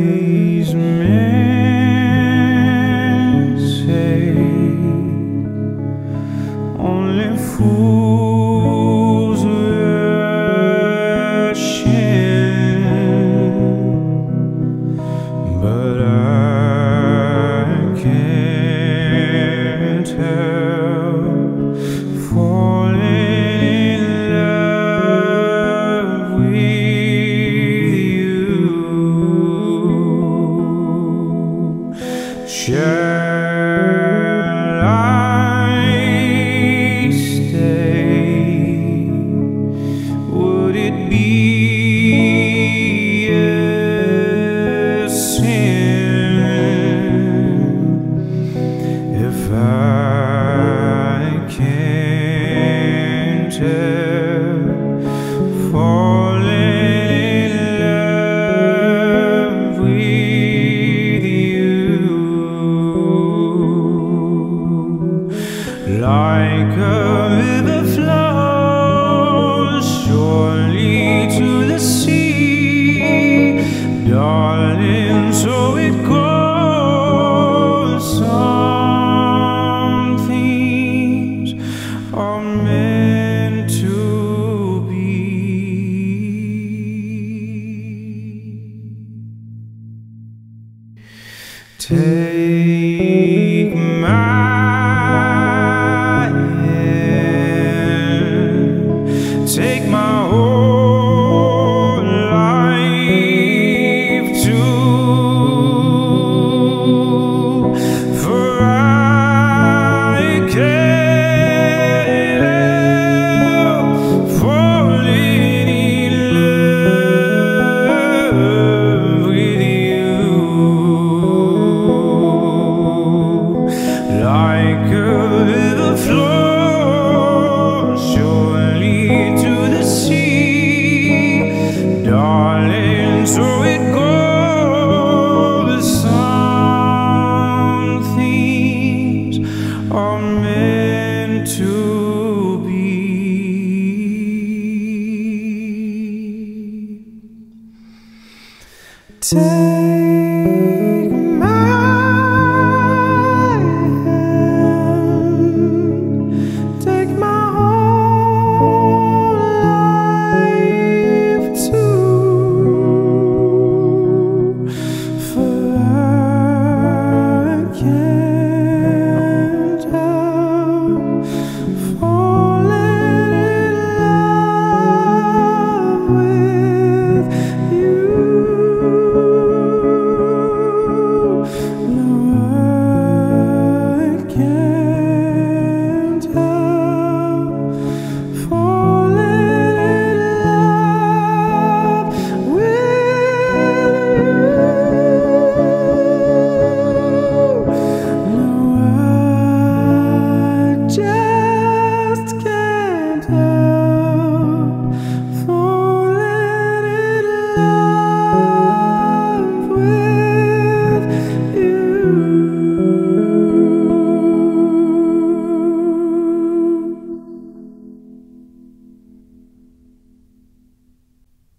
Please me. Shall I stay? Would it be a sin if I can't? Take say.